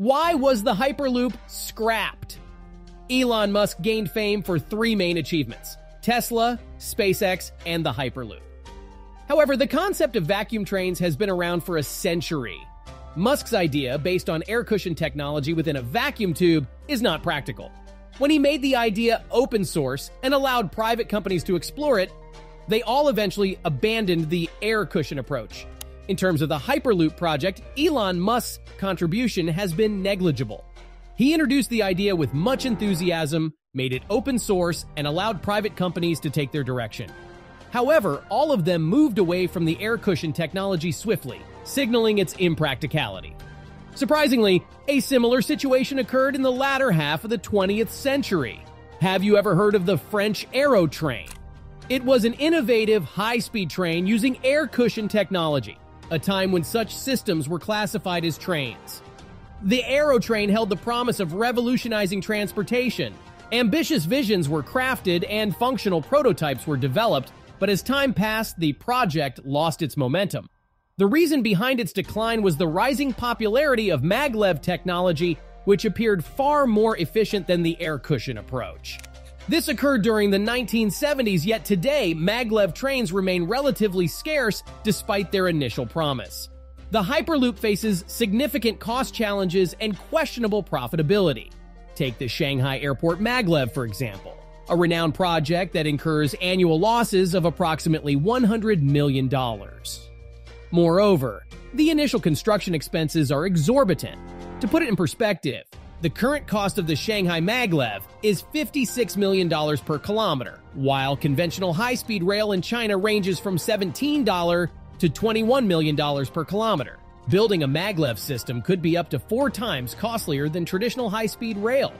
Why was the Hyperloop scrapped? Elon Musk gained fame for three main achievements Tesla, SpaceX, and the Hyperloop. However, the concept of vacuum trains has been around for a century. Musk's idea, based on air cushion technology within a vacuum tube, is not practical. When he made the idea open source and allowed private companies to explore it, they all eventually abandoned the air cushion approach. In terms of the Hyperloop project, Elon Musk's contribution has been negligible. He introduced the idea with much enthusiasm, made it open source, and allowed private companies to take their direction. However, all of them moved away from the air cushion technology swiftly, signaling its impracticality. Surprisingly, a similar situation occurred in the latter half of the 20th century. Have you ever heard of the French Aerotrain? It was an innovative, high speed train using air cushion technology, a time when such systems were classified as trains. The Aerotrain held the promise of revolutionizing transportation. Ambitious visions were crafted and functional prototypes were developed, but as time passed, the project lost its momentum. The reason behind its decline was the rising popularity of maglev technology, which appeared far more efficient than the air cushion approach. This occurred during the 1970s, yet today, maglev trains remain relatively scarce despite their initial promise. The Hyperloop faces significant cost challenges and questionable profitability. Take the Shanghai Airport maglev, for example, a renowned project that incurs annual losses of approximately $100 million. Moreover, the initial construction expenses are exorbitant. To put it in perspective, the current cost of the Shanghai maglev is $56 million per kilometer, while conventional high speed rail in China ranges from $17 to $21 million per kilometer. Building a maglev system could be up to four times costlier than traditional high speed rail.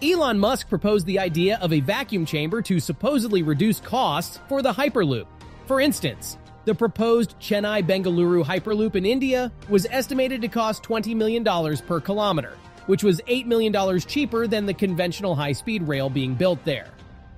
Elon Musk proposed the idea of a vacuum chamber to supposedly reduce costs for the Hyperloop. For instance, the proposed Chennai Bengaluru Hyperloop in India was estimated to cost $20 million per kilometer, which was $8 million cheaper than the conventional high speed rail being built there.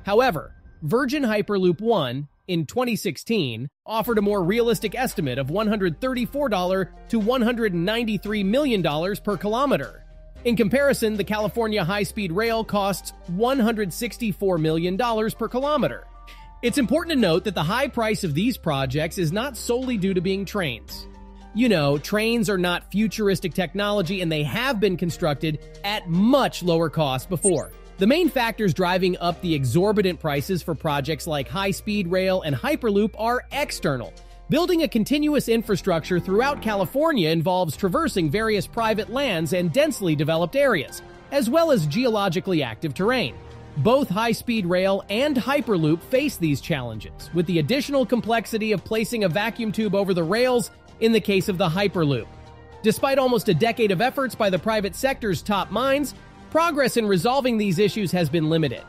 However, Virgin Hyperloop 1 in 2016 offered a more realistic estimate of $134 to $193 million per kilometer. In comparison, the California high speed rail costs $164 million per kilometer. It's important to note that the high price of these projects is not solely due to being trains. You know, trains are not futuristic technology and they have been constructed at much lower cost before. The main factors driving up the exorbitant prices for projects like high speed rail and Hyperloop are external. Building a continuous infrastructure throughout California involves traversing various private lands and densely developed areas, as well as geologically active terrain. Both high speed rail and Hyperloop face these challenges, with the additional complexity of placing a vacuum tube over the rails in the case of the Hyperloop. Despite almost a decade of efforts by the private sector's top minds, progress in resolving these issues has been limited.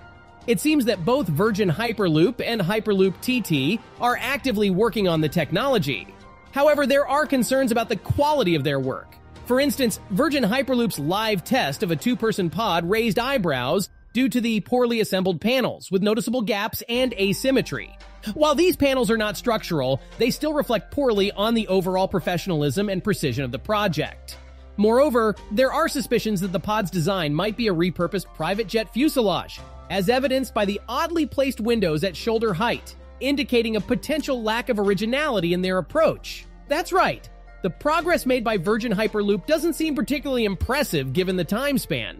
It seems that both Virgin Hyperloop and Hyperloop TT are actively working on the technology. However, there are concerns about the quality of their work. For instance, Virgin Hyperloop's live test of a two person pod raised eyebrows due to the poorly assembled panels with noticeable gaps and asymmetry. While these panels are not structural, they still reflect poorly on the overall professionalism and precision of the project. Moreover, there are suspicions that the pod's design might be a repurposed private jet fuselage, as evidenced by the oddly placed windows at shoulder height, indicating a potential lack of originality in their approach. That's right, the progress made by Virgin Hyperloop doesn't seem particularly impressive given the time span.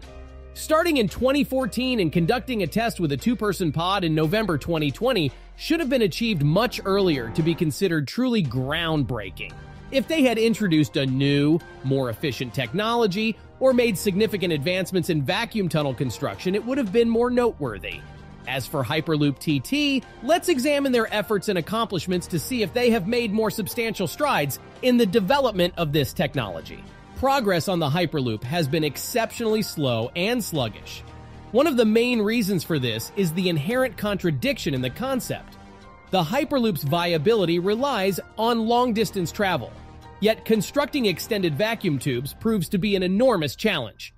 Starting in 2014 and conducting a test with a two person pod in November 2020 should have been achieved much earlier to be considered truly groundbreaking. If they had introduced a new, more efficient technology or made significant advancements in vacuum tunnel construction, it would have been more noteworthy. As for Hyperloop TT, let's examine their efforts and accomplishments to see if they have made more substantial strides in the development of this technology progress on the Hyperloop has been exceptionally slow and sluggish. One of the main reasons for this is the inherent contradiction in the concept. The Hyperloop's viability relies on long distance travel, yet constructing extended vacuum tubes proves to be an enormous challenge.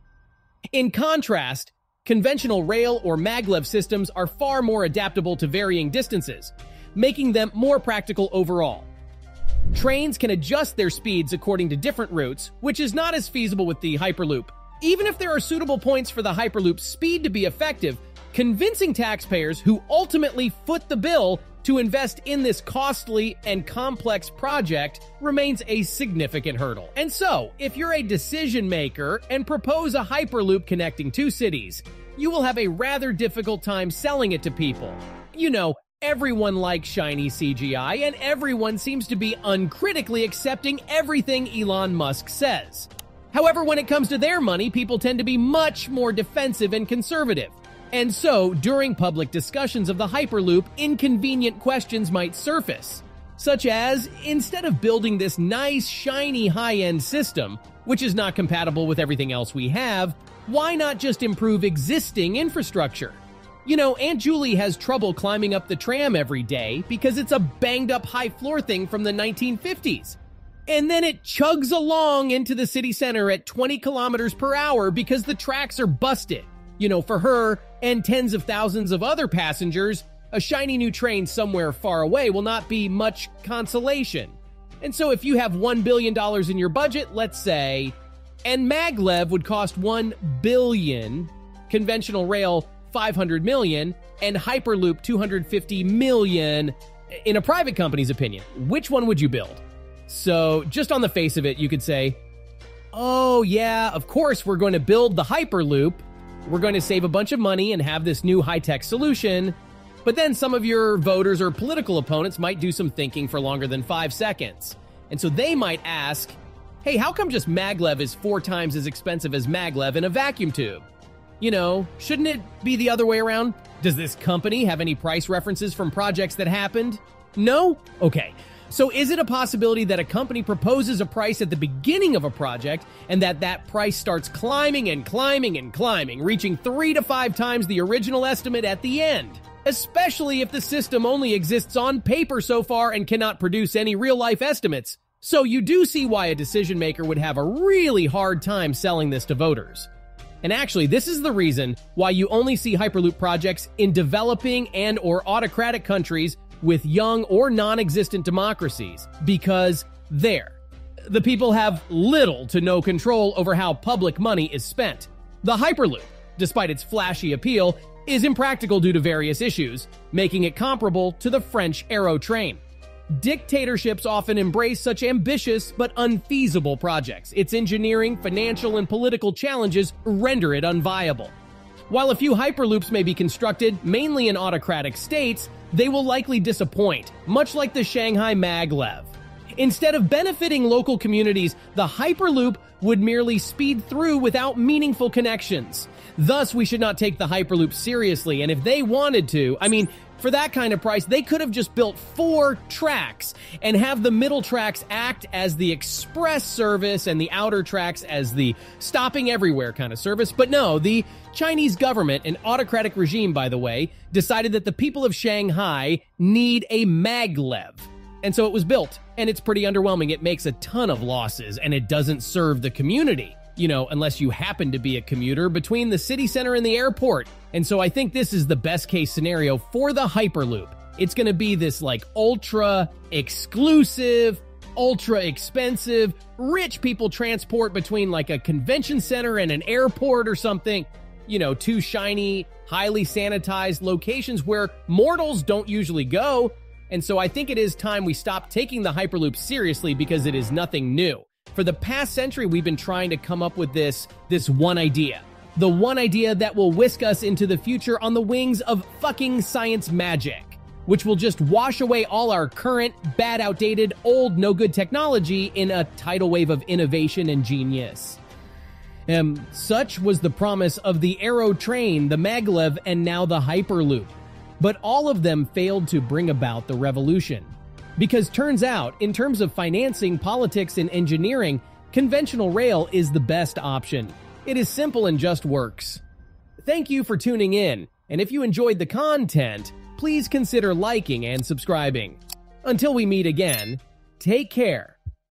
In contrast, conventional rail or maglev systems are far more adaptable to varying distances, making them more practical overall. Trains can adjust their speeds according to different routes, which is not as feasible with the Hyperloop. Even if there are suitable points for the Hyperloop's speed to be effective, convincing taxpayers who ultimately foot the bill to invest in this costly and complex project remains a significant hurdle. And so, if you're a decision maker and propose a Hyperloop connecting two cities, you will have a rather difficult time selling it to people. You know, everyone likes shiny CGI, and everyone seems to be uncritically accepting everything Elon Musk says. However, when it comes to their money, people tend to be much more defensive and conservative. And so, during public discussions of the Hyperloop, inconvenient questions might surface, such as instead of building this nice, shiny, high end system, which is not compatible with everything else we have, why not just improve existing infrastructure? You know, Aunt Julie has trouble climbing up the tram every day because it's a banged up high floor thing from the 1950s. And then it chugs along into the city center at 20 kilometers per hour because the tracks are busted. You know, for her and tens of thousands of other passengers, a shiny new train somewhere far away will not be much consolation. And so if you have $1 billion in your budget, let's say, and maglev would cost 1 billion, conventional rail 500 million, and Hyperloop 250 million in a private company's opinion. Which one would you build? So, just on the face of it, you could say, "Oh yeah, of course we're going to build the Hyperloop. We're going to save a bunch of money and have this new high-tech solution." But then some of your voters or political opponents might do some thinking for longer than 5 seconds. And so they might ask, hey, how come just maglev is four times as expensive as maglev in a vacuum tube? You know, shouldn't it be the other way around? Does this company have any price references from projects that happened? No? Okay. So is it a possibility that a company proposes a price at the beginning of a project and that that price starts climbing and climbing and climbing, reaching three to five times the original estimate at the end? Especially if the system only exists on paper so far and cannot produce any real life estimates. So you do see why a decision maker would have a really hard time selling this to voters. And actually, this is the reason why you only see Hyperloop projects in developing and or autocratic countries with young or non-existent democracies because there, the people have little to no control over how public money is spent. The Hyperloop, despite its flashy appeal, is impractical due to various issues, making it comparable to the French Aero train. Dictatorships often embrace such ambitious but unfeasible projects. Its engineering, financial, and political challenges render it unviable. While a few hyperloops may be constructed mainly in autocratic states, they will likely disappoint, much like the Shanghai Maglev. Instead of benefiting local communities, the Hyperloop would merely speed through without meaningful connections. Thus, we should not take the Hyperloop seriously, and if they wanted to, I mean, for that kind of price, they could have just built four tracks and have the middle tracks act as the express service and the outer tracks as the stopping everywhere kind of service. But no, the Chinese government, an autocratic regime, by the way, decided that the people of Shanghai need a maglev. And so it was built, and it's pretty underwhelming. It makes a ton of losses, and it doesn't serve the community you know, unless you happen to be a commuter between the city center and the airport. And so I think this is the best case scenario for the Hyperloop. It's going to be this like ultra exclusive, ultra expensive, rich people transport between like a convention center and an airport or something. You know, two shiny, highly sanitized locations where mortals don't usually go. And so I think it is time we stop taking the Hyperloop seriously because it is nothing new. For the past century, we've been trying to come up with this, this one idea. The one idea that will whisk us into the future on the wings of fucking science magic, which will just wash away all our current, bad, outdated, old, no good technology in a tidal wave of innovation and genius. Um, such was the promise of the Aero train, the Maglev, and now the Hyperloop. But all of them failed to bring about the revolution. Because turns out, in terms of financing, politics, and engineering, conventional rail is the best option. It is simple and just works. Thank you for tuning in, and if you enjoyed the content, please consider liking and subscribing. Until we meet again, take care.